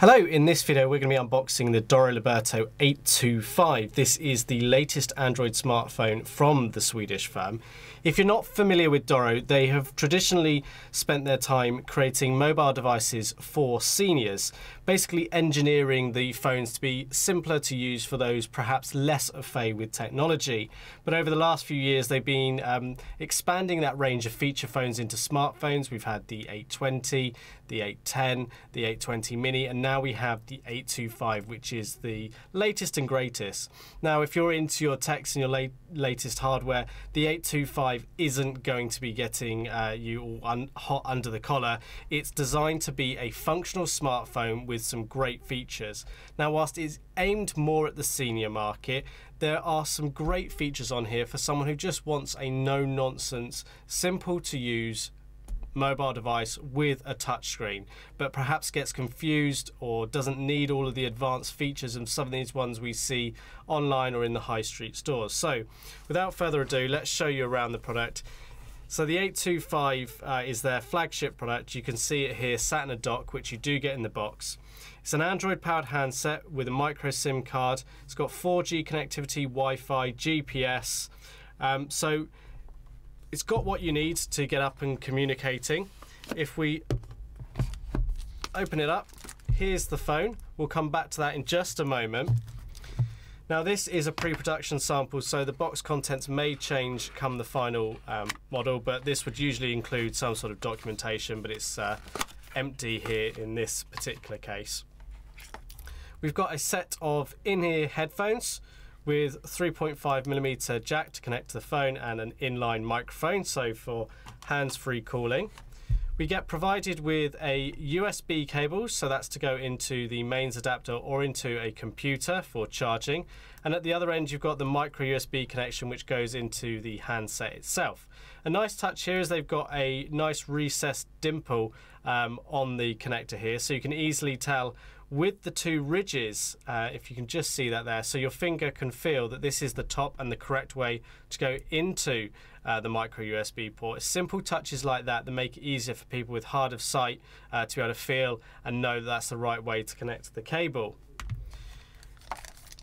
Hello, in this video we're going to be unboxing the Doro Liberto 825. This is the latest Android smartphone from the Swedish firm. If you're not familiar with Doro, they have traditionally spent their time creating mobile devices for seniors, basically engineering the phones to be simpler to use for those perhaps less au fait with technology. But over the last few years they've been um, expanding that range of feature phones into smartphones. We've had the 820, the 810, the 820 mini, and now we have the 825, which is the latest and greatest. Now, if you're into your techs and your late, latest hardware, the 825 isn't going to be getting uh, you un hot under the collar. It's designed to be a functional smartphone with some great features. Now, whilst it's aimed more at the senior market, there are some great features on here for someone who just wants a no nonsense, simple to use mobile device with a touchscreen, but perhaps gets confused or doesn't need all of the advanced features of some of these ones we see online or in the high street stores. So without further ado, let's show you around the product. So the 825 uh, is their flagship product. You can see it here sat in a dock, which you do get in the box. It's an Android powered handset with a micro SIM card. It's got 4G connectivity, Wi-Fi, GPS. Um, so it's got what you need to get up and communicating. If we open it up, here's the phone. We'll come back to that in just a moment. Now this is a pre-production sample, so the box contents may change come the final um, model, but this would usually include some sort of documentation, but it's uh, empty here in this particular case. We've got a set of in-ear headphones with 3.5 millimeter jack to connect to the phone and an inline microphone, so for hands-free calling. We get provided with a USB cable, so that's to go into the mains adapter or into a computer for charging. And at the other end, you've got the micro USB connection, which goes into the handset itself. A nice touch here is they've got a nice recessed dimple um, on the connector here, so you can easily tell with the two ridges, uh, if you can just see that there, so your finger can feel that this is the top and the correct way to go into uh, the micro USB port. Simple touches like that that make it easier for people with hard of sight uh, to be able to feel and know that that's the right way to connect the cable.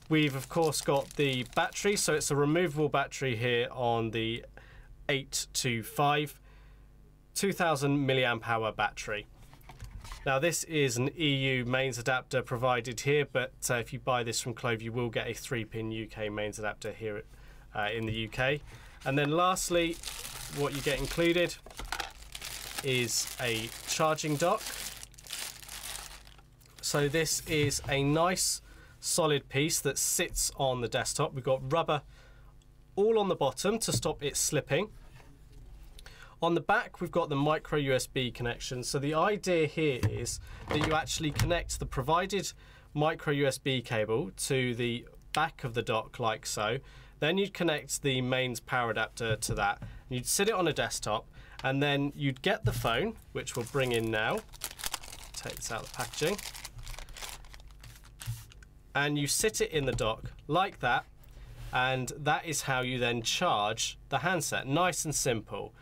We've of course got the battery, so it's a removable battery here on the 825 2000 milliamp hour battery. Now this is an EU mains adapter provided here, but uh, if you buy this from Clove, you will get a three-pin UK mains adapter here uh, in the UK. And then lastly, what you get included is a charging dock. So this is a nice solid piece that sits on the desktop. We've got rubber all on the bottom to stop it slipping. On the back, we've got the micro USB connection. So the idea here is that you actually connect the provided micro USB cable to the back of the dock like so. Then you'd connect the mains power adapter to that. You'd sit it on a desktop and then you'd get the phone, which we'll bring in now. Take this out of the packaging. And you sit it in the dock like that. And that is how you then charge the handset. Nice and simple.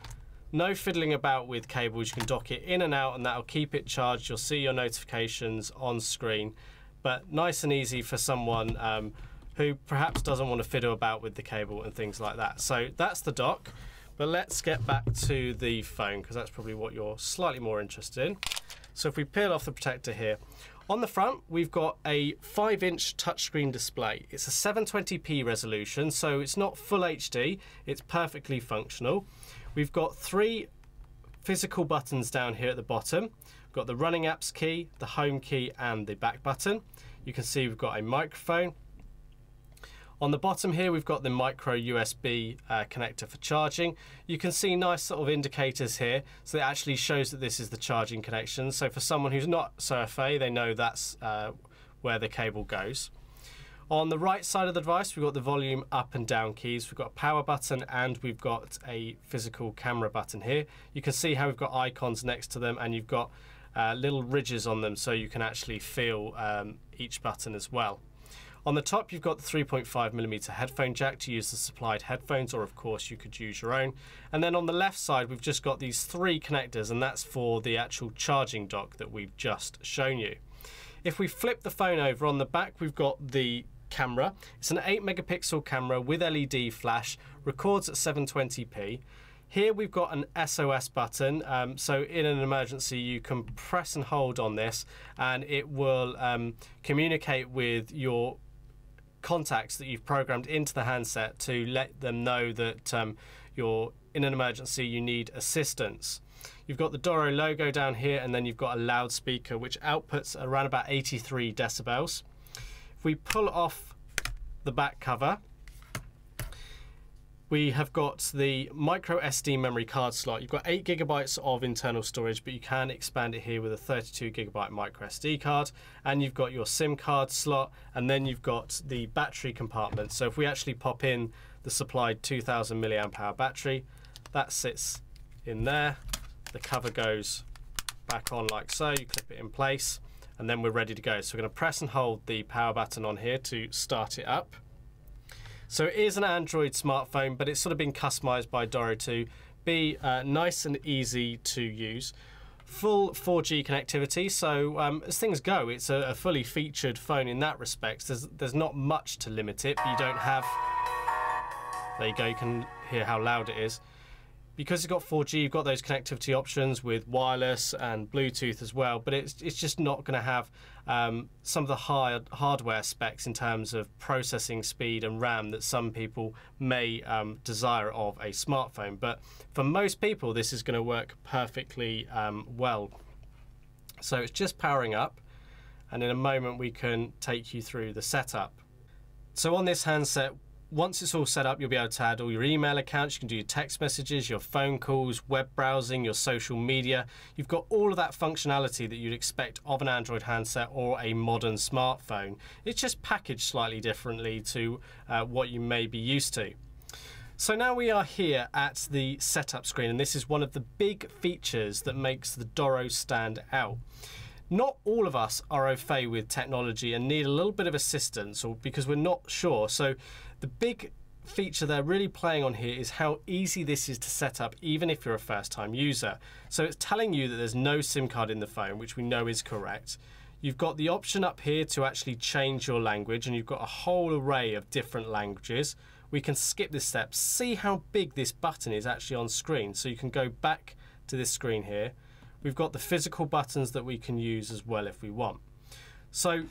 No fiddling about with cables. You can dock it in and out and that'll keep it charged. You'll see your notifications on screen. But nice and easy for someone um, who perhaps doesn't want to fiddle about with the cable and things like that. So that's the dock. But let's get back to the phone because that's probably what you're slightly more interested in. So if we peel off the protector here, on the front, we've got a 5-inch touchscreen display. It's a 720p resolution, so it's not full HD, it's perfectly functional. We've got three physical buttons down here at the bottom. We've got the running apps key, the home key and the back button. You can see we've got a microphone. On the bottom here we've got the micro USB uh, connector for charging. You can see nice sort of indicators here so it actually shows that this is the charging connection. So for someone who's not so FA they know that's uh, where the cable goes. On the right side of the device, we've got the volume up and down keys. We've got a power button and we've got a physical camera button here. You can see how we've got icons next to them and you've got uh, little ridges on them so you can actually feel um, each button as well. On the top, you've got the 3.5 millimeter headphone jack to use the supplied headphones, or of course you could use your own. And then on the left side, we've just got these three connectors, and that's for the actual charging dock that we've just shown you. If we flip the phone over on the back, we've got the camera. It's an 8 megapixel camera with LED flash, records at 720p. Here we've got an SOS button, um, so in an emergency you can press and hold on this and it will um, communicate with your contacts that you've programmed into the handset to let them know that um, you're in an emergency, you need assistance. You've got the Doro logo down here and then you've got a loudspeaker which outputs around about 83 decibels. We pull off the back cover, we have got the micro SD memory card slot. You've got 8 gigabytes of internal storage, but you can expand it here with a 32 gigabyte micro SD card. And you've got your SIM card slot, and then you've got the battery compartment. So if we actually pop in the supplied 2000 milliamp hour battery, that sits in there. The cover goes back on like so, you clip it in place, and then we're ready to go. So we're going to press and hold the power button on here to start it up. So it is an Android smartphone, but it's sort of been customized by Doro to be uh, nice and easy to use. Full 4G connectivity, so um, as things go, it's a, a, fully featured phone in that respect. There's, there's not much to limit it, you don't have... There you go, you can hear how loud it is because it's got 4G, you've got those connectivity options with wireless and Bluetooth as well, but it's, it's just not going to have um, some of the hard, hardware specs in terms of processing speed and RAM that some people may um, desire of a smartphone. But for most people, this is going to work perfectly um, well. So it's just powering up, and in a moment, we can take you through the setup. So on this handset, once it's all set up, you'll be able to add all your email accounts. You can do your text messages, your phone calls, web browsing, your social media. You've got all of that functionality that you'd expect of an Android handset or a modern smartphone. It's just packaged slightly differently to uh, what you may be used to. So now we are here at the setup screen, and this is one of the big features that makes the Doro stand out not all of us are au fait with technology and need a little bit of assistance or because we're not sure. So the big feature they're really playing on here is how easy this is to set up even if you're a first time user. So it's telling you that there's no SIM card in the phone, which we know is correct. You've got the option up here to actually change your language and you've got a whole array of different languages. We can skip this step. See how big this button is actually on screen. So you can go back to this screen here We've got the physical buttons that we can use as well if we want. So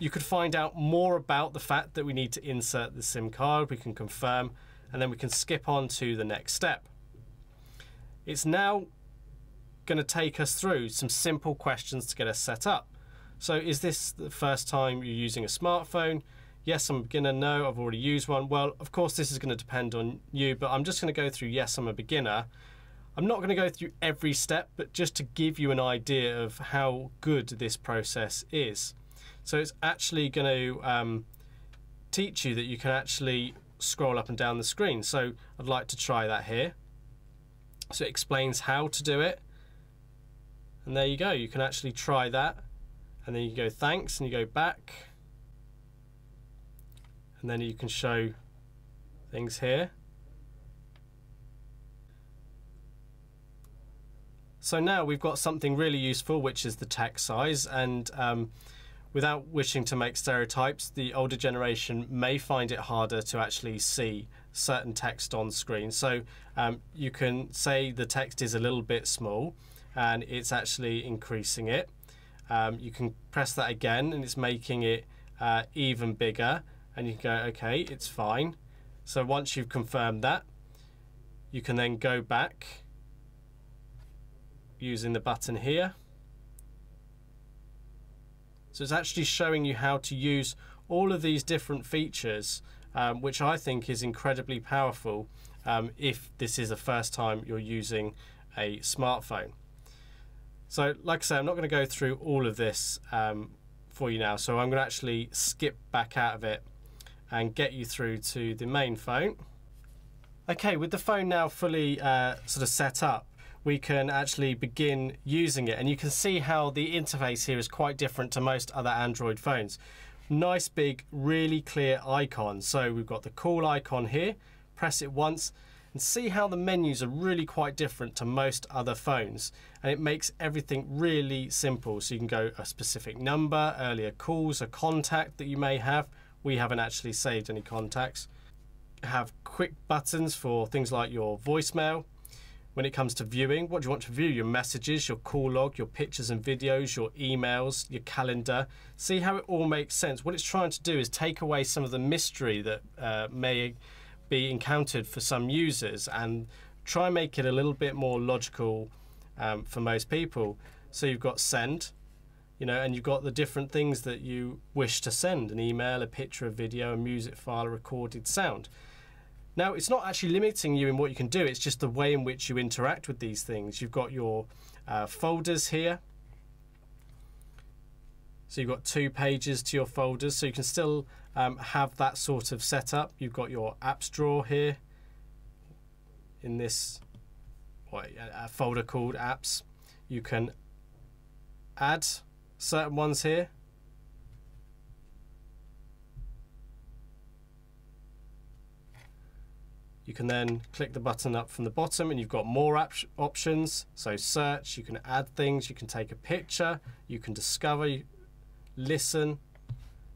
you could find out more about the fact that we need to insert the SIM card, we can confirm, and then we can skip on to the next step. It's now going to take us through some simple questions to get us set up. So is this the first time you're using a smartphone? Yes, I'm a beginner. No, I've already used one. Well, of course, this is going to depend on you, but I'm just going to go through yes, I'm a beginner I'm not going to go through every step, but just to give you an idea of how good this process is. So it's actually going to um, teach you that you can actually scroll up and down the screen. So I'd like to try that here. So it explains how to do it. And there you go, you can actually try that. And then you go thanks and you go back. And then you can show things here. So now we've got something really useful, which is the text size. And um, without wishing to make stereotypes, the older generation may find it harder to actually see certain text on screen. So um, you can say the text is a little bit small and it's actually increasing it. Um, you can press that again and it's making it uh, even bigger and you can go, okay, it's fine. So once you've confirmed that, you can then go back using the button here. So it's actually showing you how to use all of these different features, um, which I think is incredibly powerful um, if this is the first time you're using a smartphone. So like I say, I'm not going to go through all of this um, for you now. So I'm going to actually skip back out of it and get you through to the main phone. Okay, with the phone now fully uh, sort of set up, we can actually begin using it. And you can see how the interface here is quite different to most other Android phones. Nice big, really clear icon. So we've got the call icon here, press it once, and see how the menus are really quite different to most other phones and it makes everything really simple so you can go a specific number earlier calls a contact that you may have we haven't actually saved any contacts have quick buttons for things like your voicemail when it comes to viewing what do you want to view your messages your call log your pictures and videos your emails your calendar see how it all makes sense what it's trying to do is take away some of the mystery that uh, may be encountered for some users and try and make it a little bit more logical um, for most people. So you've got send, you know, and you've got the different things that you wish to send an email, a picture, a video, a music file, a recorded sound. Now, it's not actually limiting you in what you can do, it's just the way in which you interact with these things. You've got your uh, folders here. So you've got two pages to your folders, so you can still um, have that sort of setup. You've got your apps drawer here in this what, a folder called apps. You can add certain ones here. You can then click the button up from the bottom and you've got more op options. So search, you can add things, you can take a picture, you can discover, listen,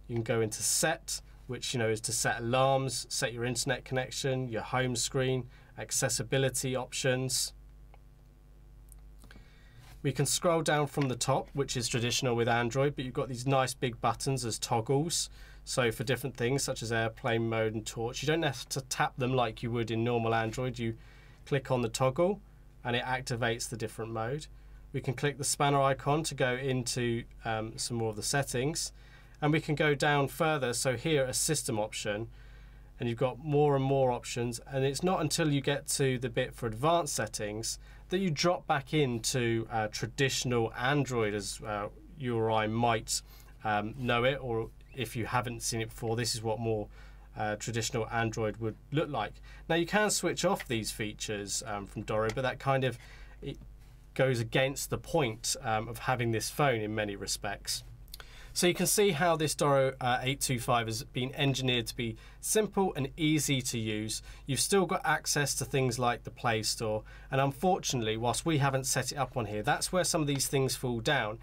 you can go into set, which you know is to set alarms, set your internet connection, your home screen, accessibility options. We can scroll down from the top, which is traditional with Android, but you've got these nice big buttons as toggles. So for different things such as airplane mode and torch, you don't have to tap them like you would in normal Android. You click on the toggle and it activates the different mode. We can click the spanner icon to go into um, some more of the settings and we can go down further so here a system option and you've got more and more options and it's not until you get to the bit for advanced settings that you drop back into uh, traditional Android as uh, you or I might um, know it or if you haven't seen it before this is what more uh, traditional Android would look like. Now you can switch off these features um, from Doro but that kind of it goes against the point um, of having this phone in many respects. So you can see how this Doro uh, 825 has been engineered to be simple and easy to use. You've still got access to things like the Play Store and unfortunately whilst we haven't set it up on here that's where some of these things fall down.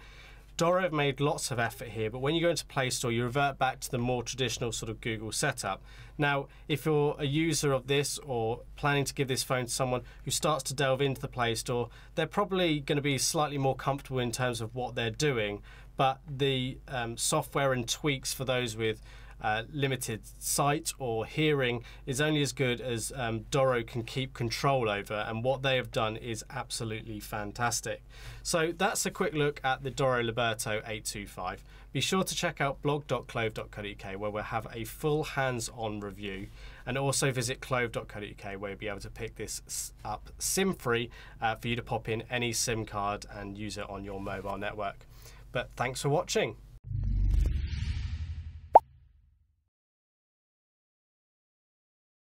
Doro have made lots of effort here, but when you go into Play Store, you revert back to the more traditional sort of Google setup. Now, if you're a user of this or planning to give this phone to someone who starts to delve into the Play Store, they're probably going to be slightly more comfortable in terms of what they're doing, but the um, software and tweaks for those with uh, limited sight or hearing is only as good as um, Doro can keep control over, and what they have done is absolutely fantastic. So that's a quick look at the Doro Liberto 825. Be sure to check out blog.clove.co.uk where we'll have a full hands-on review, and also visit clove.co.uk where you'll be able to pick this up SIM-free uh, for you to pop in any SIM card and use it on your mobile network. But thanks for watching.